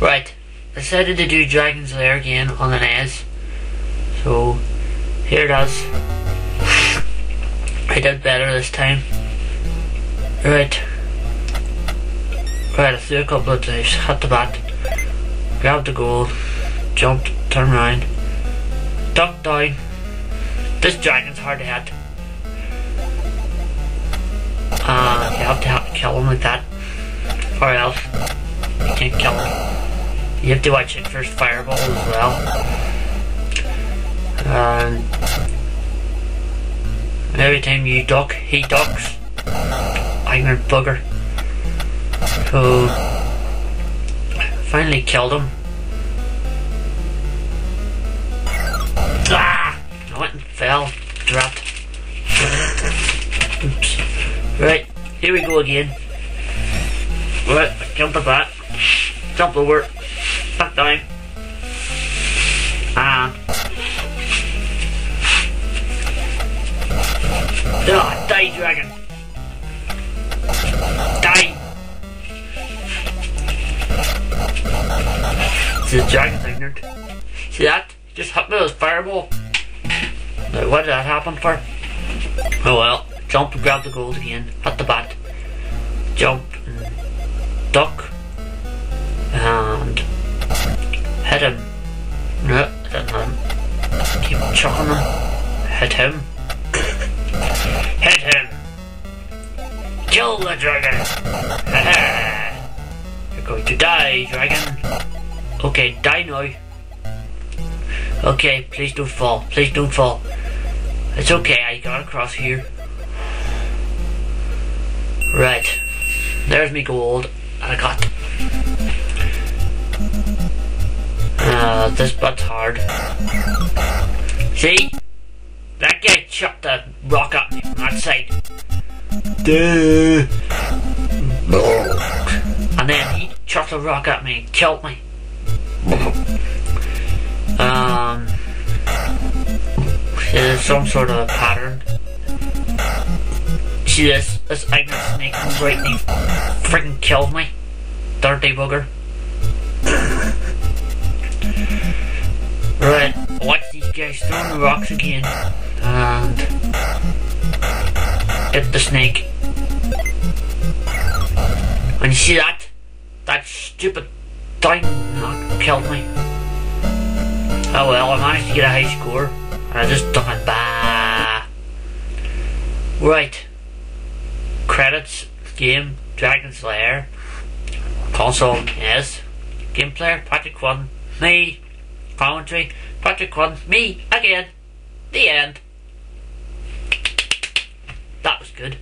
Right, I decided to do Dragon's Lair again on the NES. So, here it is. I did better this time. Right. Right, I threw a couple of dice, hit the bat, grabbed the gold, jumped, turned around, ducked down. This dragon's hard to hit. Uh, you have to have, kill him like that, or else you can't kill him. You have to watch it first fireball as well. And every time you duck, he ducks. Ignorant bugger. So finally killed him. Ah! I went and fell. Dropped. Oops. Right, here we go again. Right, jump the that. Jump over. Back down. And Ah, die dragon. Die. See the dragon's ignorant. See that? Just hit me with fireball. Now what did that happen for? Oh well. Jump and grab the gold again. Hit the bat. Jump and duck. And hit him. No, hit him. Keep chucking him. Hit him. Hit him! Kill the dragon! You're going to die, dragon. Okay, die now. Okay, please don't fall. Please don't fall. It's okay, I got across here. Right. There's me gold. And I got. Uh, this butt's hard. See? That guy chucked a rock at me from that side. Duh. And then he chucked a rock at me and killed me. Um, there's some sort of a pattern. See this? This ignorant snake right and freaking killed me. Dirty bugger. Right, watch these guys throwing the rocks again and hit the snake. And you see that? That stupid thing killed me. Oh well, I managed to get a high score. I just done it. Bah. Right. Credits. Game. Dragon's Lair. Console. NES. Game player. Patrick Quinn. Me. Commentary. Patrick Quinn. Me. Again. The end. That was good.